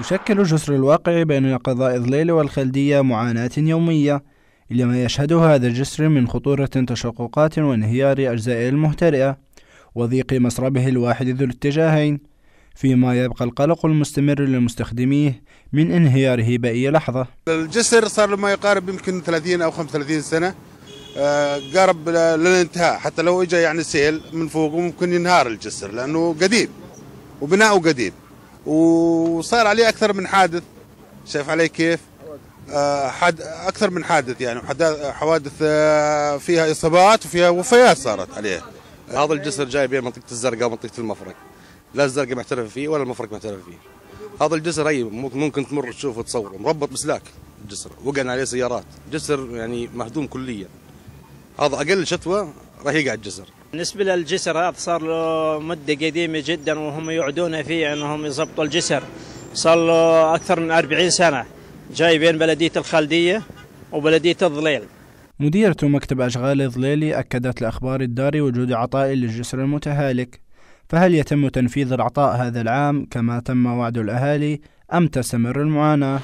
يشكل الجسر الواقع بين قضاء ظليل والخلدية معاناة يومية. لما يشهده هذا الجسر من خطورة تشققات وانهيار أجزائه المهترئة وضيق مسربه الواحد ذو الاتجاهين فيما يبقى القلق المستمر لمستخدميه من انهياره بأي لحظة. الجسر صار ما يقارب يمكن 30 أو 35 سنة آه، قارب للانتهاء. حتى لو اجى يعني سيل من فوقه ممكن ينهار الجسر لأنه قديم وبناؤه قديم. وصار عليه أكثر من حادث. شايف عليه كيف؟ آه، حد أكثر من حادث يعني. حوادث آه، فيها إصابات وفيها وفيات صارت عليه. هذا الجسر جاي بين منطقة الزرقاء ومنطقة المفرق. لا الزرقاء معترف فيه ولا المفرق معترف فيه. هذا الجسر أي ممكن تمر تشوف وتصور مربط بسلاك الجسر. وقعنا عليه سيارات. جسر يعني مهدوم كليا. هذا أقل شتوى راح يقع الجسر. بالنسبة للجسر هذا صار له مدة قديمة جدا وهم يوعدون فيه أنهم يضبطوا الجسر. صار له أكثر من 40 سنة. جاي بين بلدية الخالدية وبلدية الظليل. مديرة مكتب أشغال ظليلي أكدت لأخبار الدار وجود عطاء للجسر المتهالك. فهل يتم تنفيذ العطاء هذا العام كما تم وعد الأهالي أم تستمر المعاناة؟